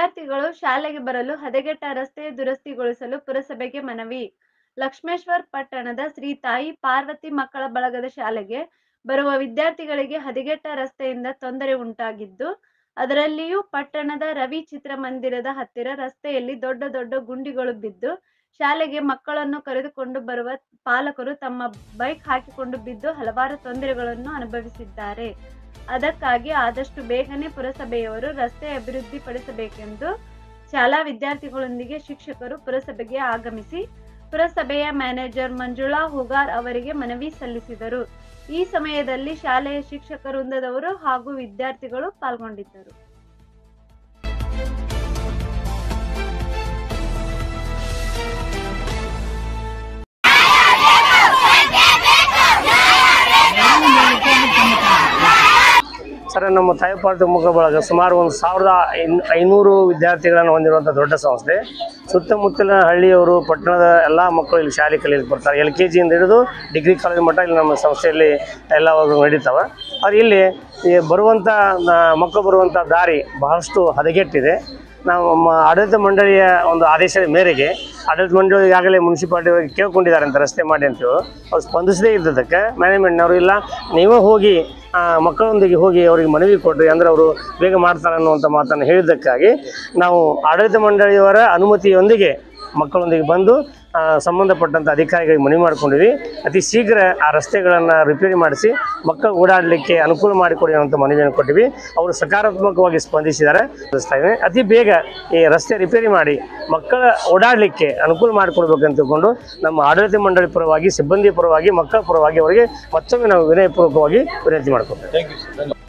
ವಿದ್ಯಾರ್ಥಿಗಳು ಶಾಲೆಗೆ ಬರಲು ಹದಗೆಟ್ಟ ರಸ್ತೆ ದುರಸ್ತಿಗೊಳಿಸಲು ಪುರಸಭೆಗೆ ಮನವಿ. ಲಕ್ಷ್ಮೇಶ್ವರ್ ಪಟ್ಟಣದ ಶ್ರೀ ತಾಯಿ ಪಾರ್ವತಿ ಮಕ್ಕಳ ಬಳಗದ ಶಾಲೆಗೆ ಬರುವ ವಿದ್ಯಾರ್ಥಿಗಳಿಗೆ ಹದಗೆಟ್ಟ ರಸ್ತೆಯಿಂದ ತೊಂದರೆ ಉಂಟಾಗಿದ್ದು, ಅದರಲ್ಲಿಯೂ ಪಟ್ಟಣದ ರವಿ ಚಿತ್ರಮಂದಿರದ ಹತ್ತಿರ ರಸ್ತೆಯಲ್ಲಿ ದೊಡ್ಡ ದೊಡ್ಡ ಗುಂಡಿಗಳು ಬಿದ್ದು ಶಾಲೆಗೆ ಮಕ್ಕಳನ್ನು ಕರೆದುಕೊಂಡು ಬರುವ ಪಾಲಕರು ತಮ್ಮ ಬೈಕ್ ಹಾಕಿಕೊಂಡು ಬಿದ್ದು ಹಲವಾರು ತೊಂದರೆಗಳನ್ನು ಅನುಭವಿಸಿದ್ದಾರೆ. ಅದಕ್ಕಾಗಿ ಆದಷ್ಟು ಬೇಗನೆ ಪುರಸಭೆಯವರು ರಸ್ತೆ ಅಭಿವೃದ್ಧಿಪಡಿಸಬೇಕೆಂದು ಶಾಲಾ ವಿದ್ಯಾರ್ಥಿಗಳೊಂದಿಗೆ ಶಿಕ್ಷಕರು ಪುರಸಭೆಗೆ ಆಗಮಿಸಿ, ಪುರಸಭೆಯ ಮ್ಯಾನೇಜರ್ ಮಂಜುಳಾ ಹುಗಾರ್ ಅವರಿಗೆ ಮನವಿ ಸಲ್ಲಿಸಿದರು. ಈ ಸಮಯದಲ್ಲಿ ಶಾಲೆಯ ಶಿಕ್ಷಕ ವೃಂದದವರು ಹಾಗೂ ವಿದ್ಯಾರ್ಥಿಗಳು ಪಾಲ್ಗೊಂಡಿದ್ದರು. ಸರ್, ನಮ್ಮ ತಾಯಿಪಾಳ್ಯ ಮುಖ ಸುಮಾರು ಒಂದು ಸಾವಿರದ ಐನ್- ಐನೂರು ವಿದ್ಯಾರ್ಥಿಗಳನ್ನು ಹೊಂದಿರುವಂಥ ದೊಡ್ಡ ಸಂಸ್ಥೆ. ಸುತ್ತಮುತ್ತಲಿನ ಹಳ್ಳಿಯವರು, ಪಟ್ಟಣದ ಎಲ್ಲ ಮಕ್ಕಳು ಇಲ್ಲಿ ಶಾಲೆ ಕಲಿಯಲು ಬರ್ತಾರೆ. ಎಲ್ ಕೆ ಜಿಯಿಂದ ಹಿಡಿದು ಡಿಗ್ರಿ ಕಾಲೇಜ್ ಮಟ್ಟ ಇಲ್ಲಿ ನಮ್ಮ ಸಂಸ್ಥೆಯಲ್ಲಿ ಎಲ್ಲ ನಡೀತಾವೆ. ಆದರೆ ಇಲ್ಲಿ ಬರುವಂಥ ಮಕ್ಕಳು ಬರುವಂಥ ದಾರಿ ಬಹಳಷ್ಟು ಹದಗೆಟ್ಟಿದೆ. ನಾವು ಆಡಳಿತ ಮಂಡಳಿಯ ಒಂದು ಆದೇಶದ ಮೇರೆಗೆ ಆಡಳಿತ ಮಂಡಳಿ ಈಗಾಗಲೇ ಮುನ್ಸಿಪಾಲ್ಟಿ ಕೇಳ್ಕೊಂಡಿದ್ದಾರೆ ಅಂತ ರಸ್ತೆ ಮಾಡಿ ಅಂತೇಳಿ. ಅವ್ರು ಸ್ಪಂದಿಸದೇ ಇದ್ದದಕ್ಕೆ ಮ್ಯಾನೇಜ್ಮೆಂಟ್ನವರು ಇಲ್ಲ, ನೀವೇ ಹೋಗಿ ಮಕ್ಕಳೊಂದಿಗೆ ಹೋಗಿ ಅವರಿಗೆ ಮನವಿ ಕೊಡ್ರಿ ಅಂದ್ರೆ ಅವರು ಬೇಗ ಮಾಡ್ತಾರೆ ಅನ್ನುವಂಥ ಮಾತನ್ನು ಹೇಳಿದ್ದಕ್ಕಾಗಿ ನಾವು ಆಡಳಿತ ಮಂಡಳಿಯವರ ಅನುಮತಿಯೊಂದಿಗೆ ಮಕ್ಕಳೊಂದಿಗೆ ಬಂದು ಸಂಬಂಧಪಟ್ಟಂಥ ಅಧಿಕಾರಿಗಳಿಗೆ ಮನವಿ ಮಾಡಿಕೊಂಡಿವಿ ಅತಿ ಶೀಘ್ರ ಆ ರಸ್ತೆಗಳನ್ನು ರಿಪೇರಿ ಮಾಡಿಸಿ ಮಕ್ಕಳು ಓಡಾಡಲಿಕ್ಕೆ ಅನುಕೂಲ ಮಾಡಿಕೊಡಿ ಅನ್ನೋಂಥ ಮನವಿಯನ್ನು ಕೊಟ್ಟಿವಿ ಅವರು ಸಕಾರಾತ್ಮಕವಾಗಿ ಸ್ಪಂದಿಸಿದ್ದಾರೆ. ಅತಿ ಬೇಗ ಈ ರಸ್ತೆ ರಿಪೇರಿ ಮಾಡಿ ಮಕ್ಕಳ ಓಡಾಡಲಿಕ್ಕೆ ಅನುಕೂಲ ಮಾಡಿಕೊಡ್ಬೇಕಂತಕೊಂಡು ನಮ್ಮ ಆಡಳಿತ ಮಂಡಳಿ ಪರವಾಗಿ, ಸಿಬ್ಬಂದಿ ಪರವಾಗಿ, ಮಕ್ಕಳ ಪರವಾಗಿ ಅವರಿಗೆ ಮತ್ತೊಮ್ಮೆ ನಾವು ವಿನಯಪೂರ್ವಕವಾಗಿ ವಿನಂತಿ ಮಾಡ್ಕೊಳ್ತೇವೆ.